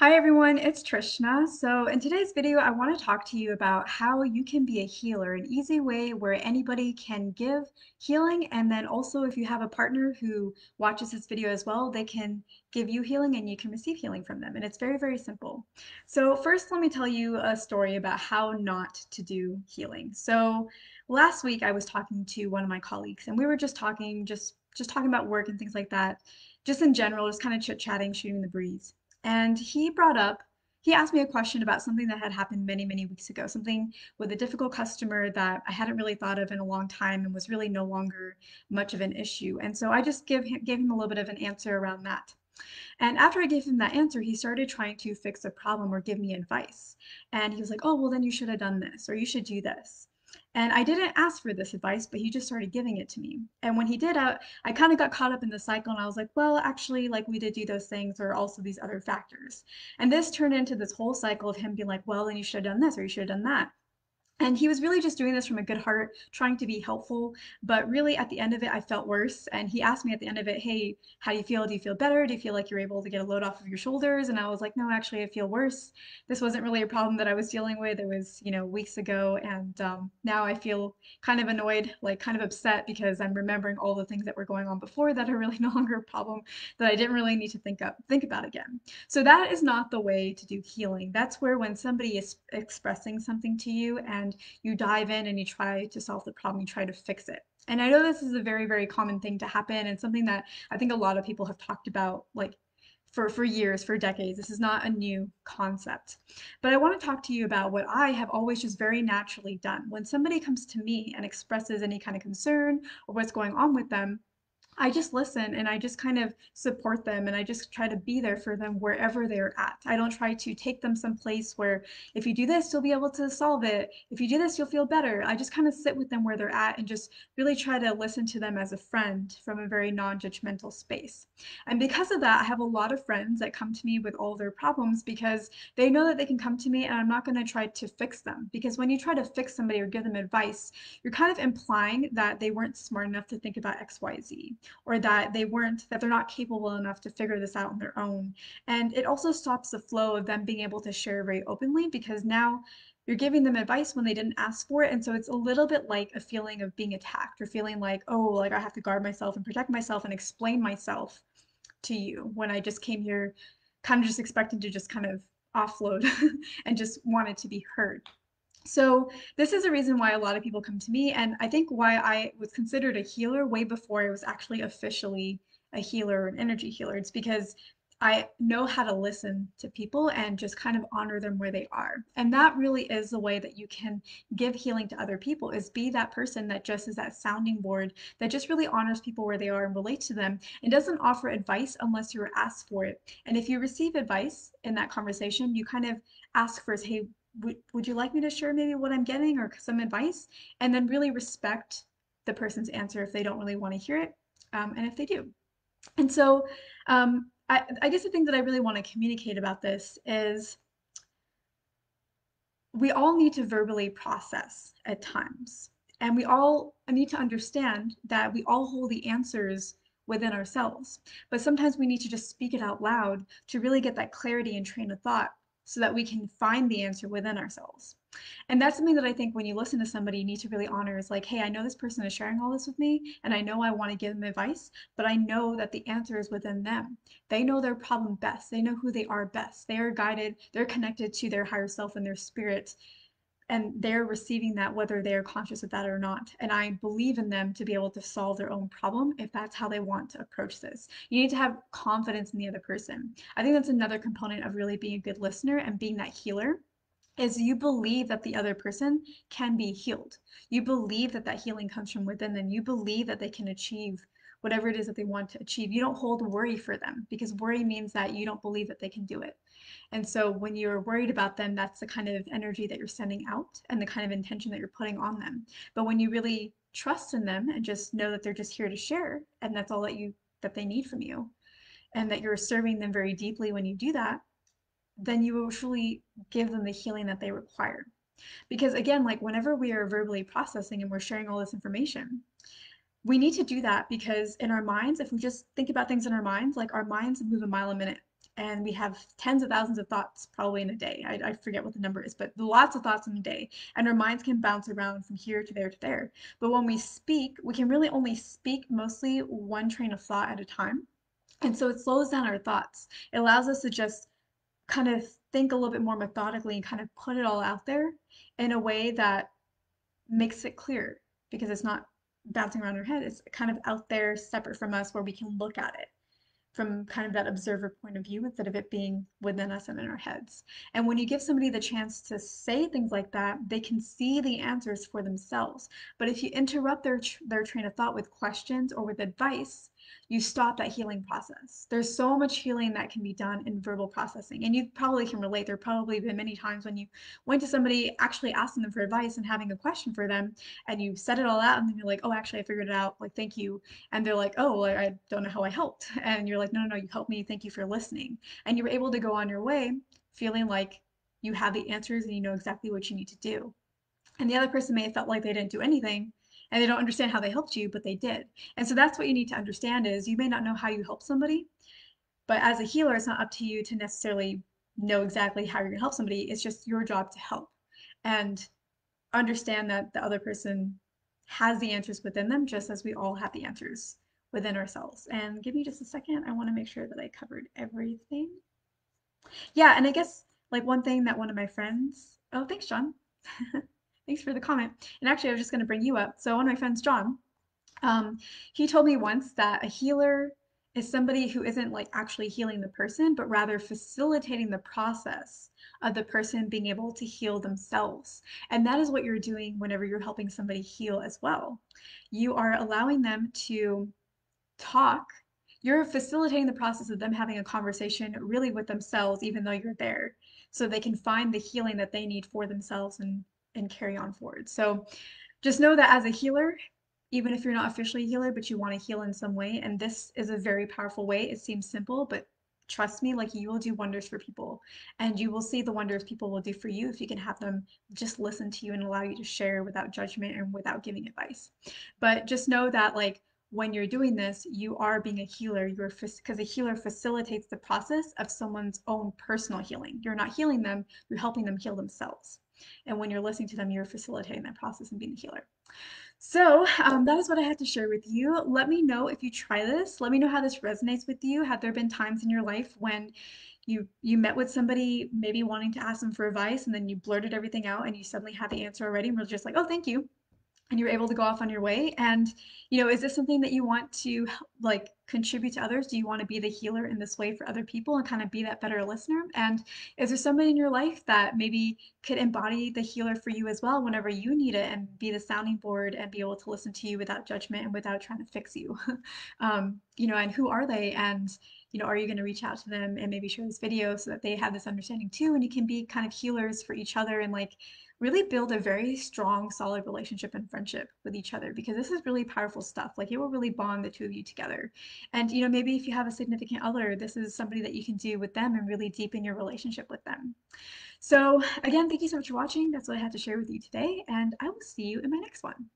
Hi everyone, it's Trishna. So in today's video, I want to talk to you about how you can be a healer, an easy way where anybody can give healing. And then also if you have a partner who watches this video as well, they can give you healing and you can receive healing from them. And it's very, very simple. So first, let me tell you a story about how not to do healing. So last week I was talking to one of my colleagues and we were just talking, just, just talking about work and things like that. Just in general, just kind of chit-chatting, shooting the breeze. And he brought up, he asked me a question about something that had happened many, many weeks ago, something with a difficult customer that I hadn't really thought of in a long time and was really no longer much of an issue. And so I just give him, gave him a little bit of an answer around that. And after I gave him that answer, he started trying to fix a problem or give me advice. And he was like, oh, well, then you should have done this or you should do this. And I didn't ask for this advice, but he just started giving it to me. And when he did, I, I kind of got caught up in the cycle and I was like, well, actually, like we did do those things or also these other factors. And this turned into this whole cycle of him being like, well, then you should have done this or you should have done that. And he was really just doing this from a good heart, trying to be helpful. But really, at the end of it, I felt worse. And he asked me at the end of it, Hey, how do you feel? Do you feel better? Do you feel like you're able to get a load off of your shoulders? And I was like, No, actually, I feel worse. This wasn't really a problem that I was dealing with. It was, you know, weeks ago. And um, now I feel kind of annoyed, like kind of upset because I'm remembering all the things that were going on before that are really no longer a problem that I didn't really need to think up, think about again. So that is not the way to do healing. That's where when somebody is expressing something to you and and you dive in and you try to solve the problem, you try to fix it. And I know this is a very, very common thing to happen and something that I think a lot of people have talked about like for, for years, for decades. This is not a new concept. But I want to talk to you about what I have always just very naturally done. When somebody comes to me and expresses any kind of concern or what's going on with them, I just listen and I just kind of support them and I just try to be there for them wherever they're at. I don't try to take them someplace where if you do this, you'll be able to solve it. If you do this, you'll feel better. I just kind of sit with them where they're at and just really try to listen to them as a friend from a very non-judgmental space. And because of that, I have a lot of friends that come to me with all their problems because they know that they can come to me and I'm not going to try to fix them. Because when you try to fix somebody or give them advice, you're kind of implying that they weren't smart enough to think about XYZ or that they weren't, that they're not capable enough to figure this out on their own. And it also stops the flow of them being able to share very openly because now you're giving them advice when they didn't ask for it. And so it's a little bit like a feeling of being attacked or feeling like, oh, like I have to guard myself and protect myself and explain myself to you when I just came here kind of just expecting to just kind of offload and just wanted to be heard. So this is a reason why a lot of people come to me, and I think why I was considered a healer way before I was actually officially a healer an energy healer. It's because I know how to listen to people and just kind of honor them where they are. And that really is the way that you can give healing to other people is be that person that just is that sounding board that just really honors people where they are and relates to them and doesn't offer advice unless you're asked for it. And if you receive advice in that conversation, you kind of ask first, hey, would, you like me to share maybe what I'm getting or some advice? And then really respect the person's answer if they don't really want to hear it um, and if they do. And so um, I, I guess the thing that I really want to communicate about this is we all need to verbally process at times. And we all need to understand that we all hold the answers within ourselves. But sometimes we need to just speak it out loud to really get that clarity and train of thought so that we can find the answer within ourselves. And that's something that I think when you listen to somebody, you need to really honor is like, hey, I know this person is sharing all this with me, and I know I want to give them advice, but I know that the answer is within them. They know their problem best. They know who they are best. They are guided, they're connected to their higher self and their spirit and they're receiving that whether they're conscious of that or not. And I believe in them to be able to solve their own problem if that's how they want to approach this. You need to have confidence in the other person. I think that's another component of really being a good listener and being that healer is you believe that the other person can be healed. You believe that that healing comes from within them. You believe that they can achieve whatever it is that they want to achieve. You don't hold worry for them because worry means that you don't believe that they can do it. And so when you're worried about them, that's the kind of energy that you're sending out and the kind of intention that you're putting on them. But when you really trust in them and just know that they're just here to share and that's all that you that they need from you and that you're serving them very deeply when you do that, then you will truly give them the healing that they require. Because again, like whenever we are verbally processing and we're sharing all this information, we need to do that because in our minds, if we just think about things in our minds, like our minds move a mile a minute and we have tens of thousands of thoughts probably in a day. I, I, forget what the number is, but lots of thoughts in a day. And our minds can bounce around from here to there to there. But when we speak, we can really only speak mostly one train of thought at a time. And so it slows down our thoughts. It allows us to just kind of think a little bit more methodically and kind of put it all out there in a way that makes it clear because it's not bouncing around our head. It's kind of out there separate from us where we can look at it from kind of that observer point of view instead of it being within us and in our heads. And when you give somebody the chance to say things like that, they can see the answers for themselves. But if you interrupt their their train of thought with questions or with advice, you stop that healing process. There's so much healing that can be done in verbal processing. And you probably can relate. There probably been many times when you went to somebody actually asking them for advice and having a question for them, and you said it all out, and then you're like, oh, actually, I figured it out. Like, thank you. And they're like, oh, well, I don't know how I helped. And you're like, no, no, no, you helped me. Thank you for listening. And you were able to go on your way feeling like you have the answers and you know exactly what you need to do. And the other person may have felt like they didn't do anything, and they don't understand how they helped you, but they did. And so that's what you need to understand is you may not know how you help somebody, but as a healer, it's not up to you to necessarily know exactly how you're going to help somebody. It's just your job to help and understand that the other person has the answers within them, just as we all have the answers within ourselves. And give me just a second. I want to make sure that I covered everything. Yeah, and I guess like one thing that one of my friends, oh, thanks, John. Thanks for the comment. And actually, I was just going to bring you up. So one of my friends, John, um, he told me once that a healer is somebody who isn't like actually healing the person, but rather facilitating the process of the person being able to heal themselves. And that is what you're doing whenever you're helping somebody heal as well. You are allowing them to talk. You're facilitating the process of them having a conversation really with themselves, even though you're there, so they can find the healing that they need for themselves and and carry on forward. So just know that as a healer, even if you're not officially a healer, but you want to heal in some way, and this is a very powerful way. It seems simple, but trust me, like you will do wonders for people, and you will see the wonders people will do for you if you can have them just listen to you and allow you to share without judgment and without giving advice. But just know that, like, when you're doing this, you are being a healer. You're because a healer facilitates the process of someone's own personal healing. You're not healing them, you're helping them heal themselves. And when you're listening to them, you're facilitating that process and being a healer. So um, that is what I had to share with you. Let me know if you try this. Let me know how this resonates with you. Have there been times in your life when you you met with somebody maybe wanting to ask them for advice and then you blurted everything out and you suddenly had the answer already and we're just like, oh, thank you and you're able to go off on your way. And you know is this something that you want to like contribute to others? Do you want to be the healer in this way for other people and kind of be that better listener? And is there somebody in your life that maybe could embody the healer for you as well whenever you need it and be the sounding board and be able to listen to you without judgment and without trying to fix you? Um, you know and who are they? And you know are you going to reach out to them and maybe share this video so that they have this understanding too? And you can be kind of healers for each other and like really build a very strong, solid relationship and friendship with each other because this is really powerful stuff. Like it will really bond the two of you together. And, you know, maybe if you have a significant other, this is somebody that you can do with them and really deepen your relationship with them. So, again, thank you so much for watching. That's what I had to share with you today, and I will see you in my next one.